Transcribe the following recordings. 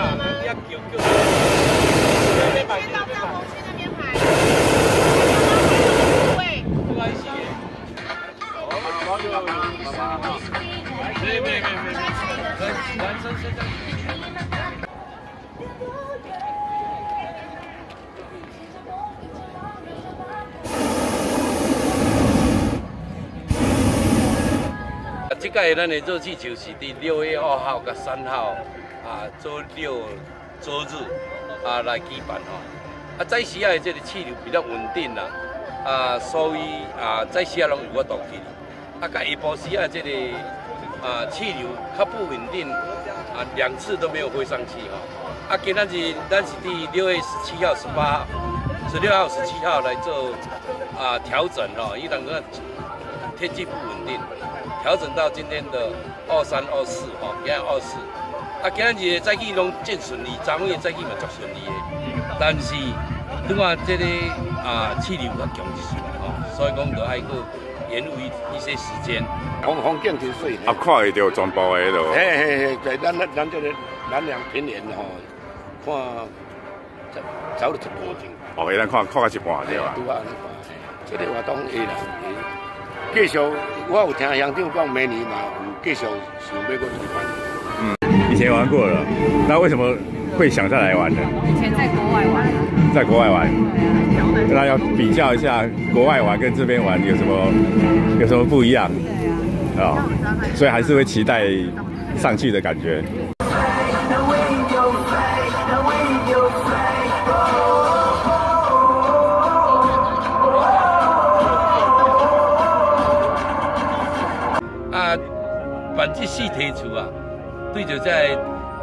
啦，要叫叫。先到帐篷去那边排。位。不关系。好，就妈妈哈。没没没没。男男生现在。届咱的热气球是伫六月二号甲三号啊，周六、周日啊来举办吼。啊，在时啊，这个气流比较稳定啦，啊，所以啊，在时啊拢有法度去。啊，甲下晡时啊，这个啊气流较不稳定，啊两次都没有飞上去哈。啊，今仔日咱是伫六月十七号、十八号、十六号、十七号来做啊调整吼，伊两个天气不稳定。调整到今天的二三二四哈，今天二四，啊，今日再去拢真顺利，昨晚再去嘛足顺利的，但是你看这个啊气流较强一些哈，所以讲就爱去延误一一些时间。风风景真水，啊，看会到全部的咯。嘿嘿嘿，在咱咱咱这个南洋平原吼，看走了一半钟。哦，咱看看到一半对吧？拄啊，这个活动会啦。继续，我有听乡长讲，明年嘛有继续想要过举办。嗯，以前玩过了，那为什么会想再来玩呢？以前在国外玩。在国外玩。那要比较一下国外玩跟这边玩有什么有什么不一样？对啊。啊，所以还是会期待上去的感觉。这四提出啊，对着在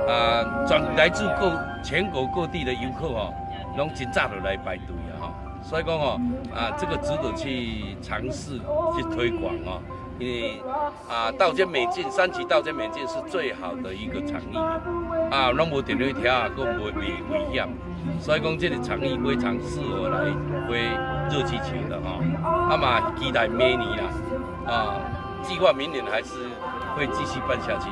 啊，全来自各全国各地的游客哦，拢真早就来排队啊哈，所以讲哦，啊，这个值得去尝试去推广哦，因为啊，道间美境三级道间美境是最好的一个场域啊，拢无电梯跳啊，佫无危危险，所以讲这个场域非常适合来飞热气球的哈，啊嘛期待明年啦，啊，计划明年还是。会继续办下去。